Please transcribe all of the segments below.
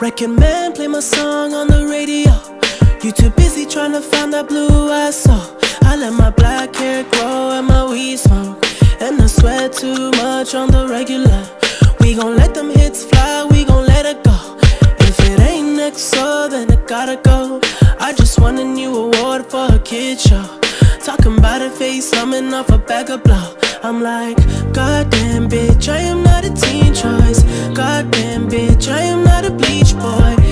Record man, play my song on the radio. You too busy trying to find that blue I saw. I let my black hair grow and my weed smoke. And I sweat too much on the regular. We gon' let them hits fly, we gon' let it go. If it ain't next, so then it gotta go. I just won a new award for a kid show. Talking about a face, coming off a bag of blow. I'm like, goddamn bitch, I am not a teen choice. Goddamn bitch, I am not a bleach boy.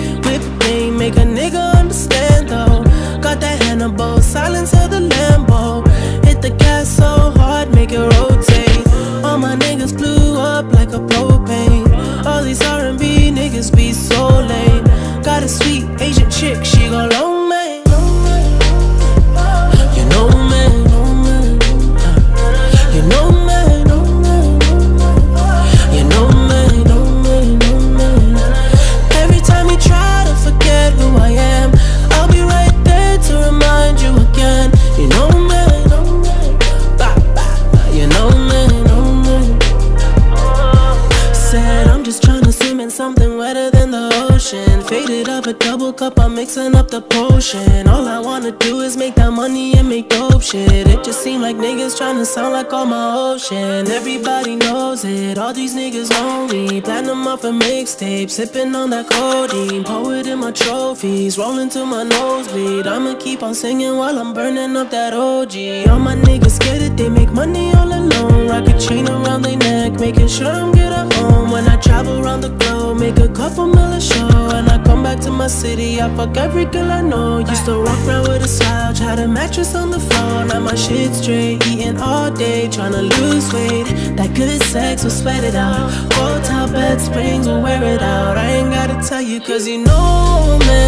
Up a double cup, I'm mixing up the potion. All I wanna do is make that money and make dope shit. It just seem like niggas tryna sound like all my ocean. Everybody knows it, all these niggas me. Platinum off a mixtape, sipping on that codeine. Poet in my trophies, rolling to my nosebleed. I'ma keep on singing while I'm burning up that OG. All my niggas scared that they make money all alone. Rock a chain around their neck, making sure I'm good at home. When I travel around the globe, make a couple mil a show. And I back to my city, I fuck every girl I know. Used to walk around with a slouch, had a mattress on the floor. Now my shit straight, eating all day, tryna lose weight. That good sex will sweat it out. Hotel bed springs will wear it out. I ain't gotta tell you, cause you know me.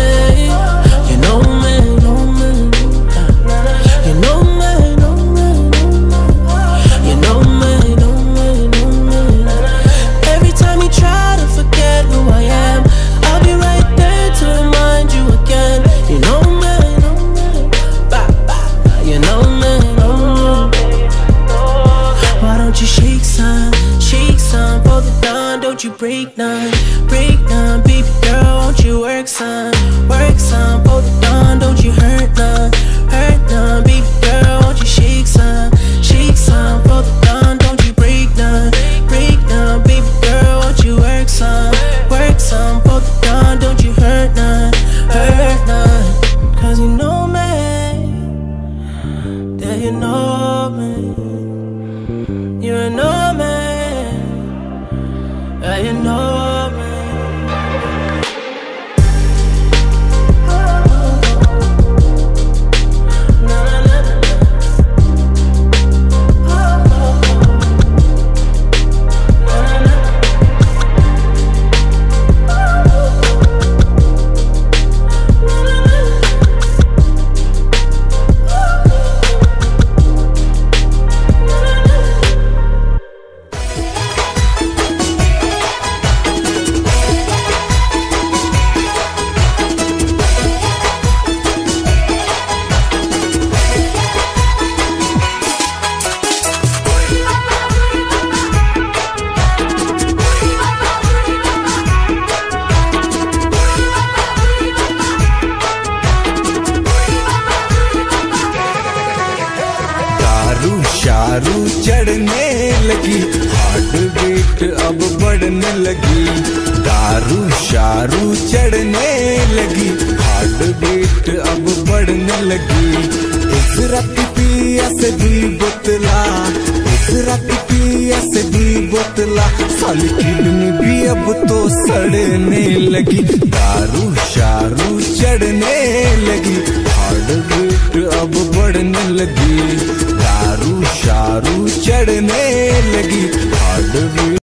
Break none, break none, baby girl? Won't you work some, work some शारू चढ़ने लगी। Heart beat अब बढ़ने लगी। दारू, शारू चढ़ने लगी। Heart beat अब बढ़ने लगी। इस रात पिया से भी बोतला। इस रात पिया से भी बोतला। साली किडनी भी अब तो सड़ने लगी। दारू, शारू चढ़ने लगी। हार्ट बीट अब बढ़ने लगी। चढ़ने लगी।